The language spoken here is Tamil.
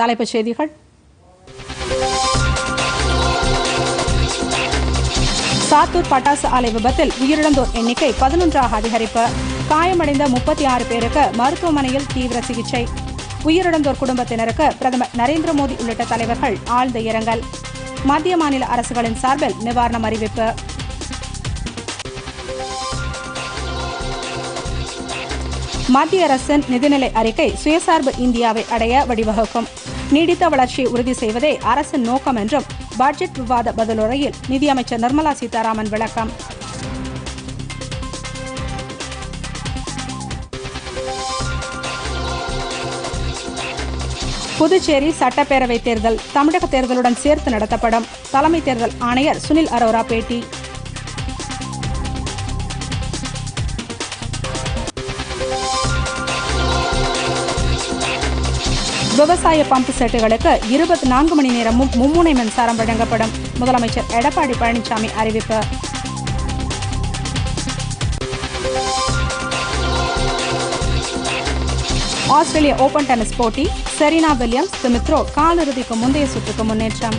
தலைப்புச் செய்திகள். சாத்தூர் பட்டாசு ஆலை விபத்தில் உயிரிழந்தோர் எண்ணிக்கை பதினொன்றாக அதிகரிப்பு. காயமடைந்த முப்பத்தி ஆறு பேருக்கு மருத்துவமனையில் தீவிர சிகிச்சை. உயிரிழந்தோர் குடும்பத்தினருக்கு பிரதமர் நரேந்திர மோடி உள்ளிட்ட தலைவர்கள் ஆழ்ந்த இரங்கல். மத்திய மாநில அரசுகளின் சார்பில் நிவாரணம் அறிவிப்பு. மத்திய அரசின் நிதிநிலை அறிக்கை சுயசார்பு இந்தியாவை அடைய வழிவகுக்கும். நீடித்த வளர்ச்சியை உறுதி செய்வதே அரசின் நோக்கம் என்றும் பட்ஜெட் விவாத பதிலுரையில் நிதியமைச்சர் நிர்மலா சீதாராமன் விளக்கம். புதுச்சேரி சட்டப்பேரவை தேர்தல் தமிழக தேர்தலுடன் சேர்த்து நடத்தப்படும் தலைமை தேர்தல் ஆணையர் சுனில் அரோரா பேட்டி. விவசாய பம்பு செட்டுகளுக்கு இருபத்தி நான்கு மணி நேரமும் மும்முனை மின்சாரம் வழங்கப்படும். முதலமைச்சர் எடப்பாடி பழனிசாமி அறிவிப்பு. ஆஸ்திரேலிய ஓபன் டென்னிஸ் போட்டி செரீனா வில்லியம்ஸ் திமித்ரோ காலிறுதிக்கு முந்தைய சுற்றுக்கு முன்னேற்றம்.